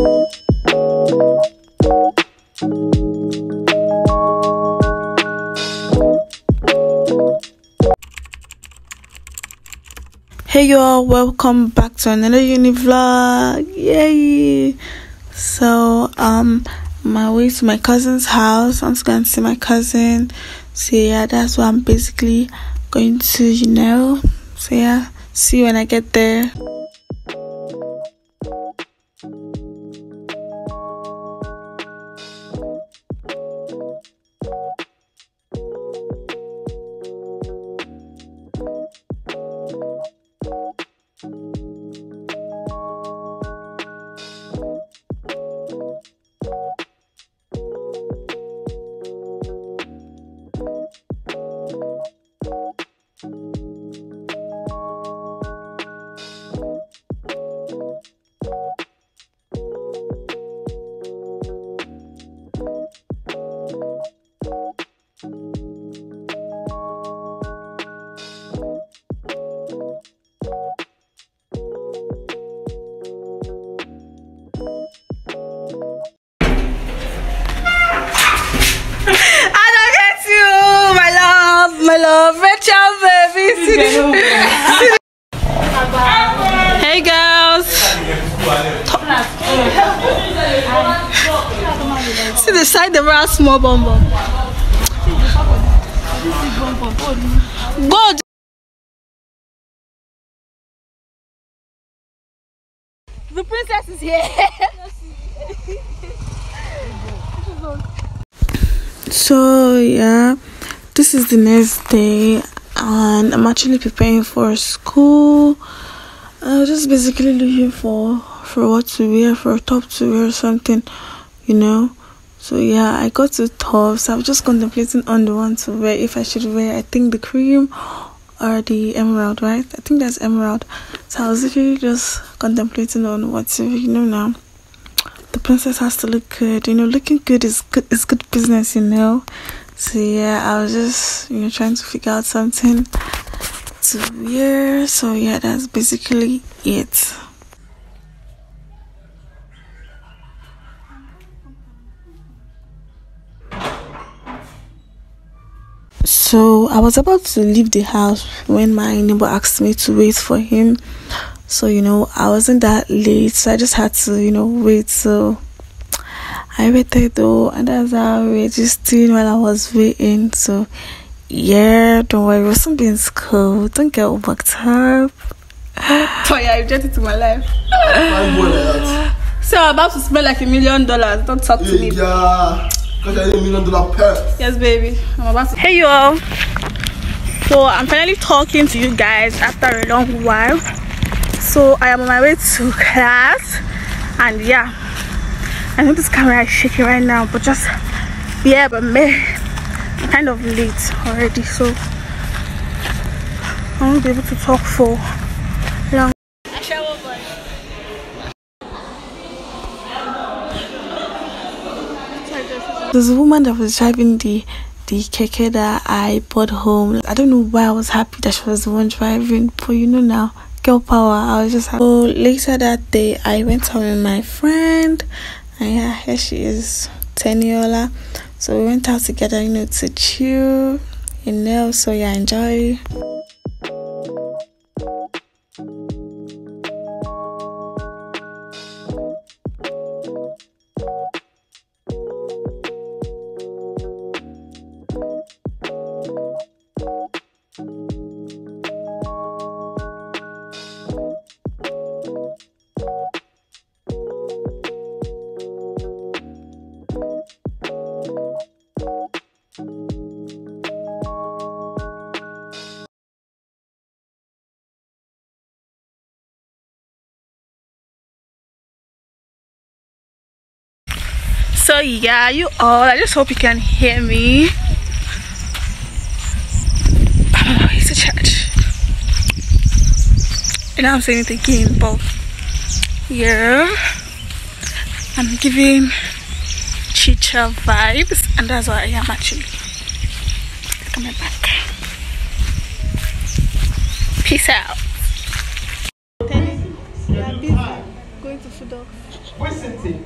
hey y'all welcome back to another uni vlog yay! So um my way to my cousin's house. I'm just going to see my cousin. So yeah that's what i'm basically going to you know. So yeah see you when i get there my love, my love. Rachel, baby. hey, girls. See the side of our small bum bum. Go. The princess is here. so yeah this is the next day and i'm actually preparing for school. I was just basically looking for for what to wear for a top to wear something you know. So yeah i got two tops. I'm just contemplating on the one to wear if i should wear i think the cream or the emerald right? I think that's emerald. So i was literally just contemplating on what to wear, you know now the princess has to look good. You know looking good is good is good business you know? So yeah i was just you know trying to figure out something to wear. So yeah that's basically it. So i was about to leave the house when my neighbor asked me to wait for him so you know i wasn't that late so i just had to you know wait so I waited though, and that's how we were just while I was waiting. So, yeah, don't worry, we'll soon be in school. Don't get all backed up. oh, yeah, you just into my life. so, I'm about to spend like a million dollars. Don't talk to me. Yeah, because I need a million dollar purse. Yes, baby. I'm about to. Hey, you all. So, I'm finally talking to you guys after a long while. So, I am on my way to class, and yeah. I know this camera is shaking right now, but just yeah, but me, I'm kind of late already, so I won't be able to talk for long. There's a woman that was driving the the keke that I bought home. I don't know why I was happy that she was the one driving, but you know now, girl power. I was just happy. Oh, so later that day, I went out with my friend and yeah here she is teniola so we went out together you know to chill you know so yeah enjoy so yeah you all i just hope you can hear me. Oh it's a church. And i'm saying it again but yeah. I'm giving chicha vibes and that's what i am actually. Coming back. Peace out. Going to food off anything.